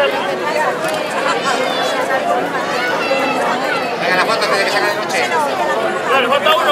Venga, la foto tiene que sacar de noche. Falta uno.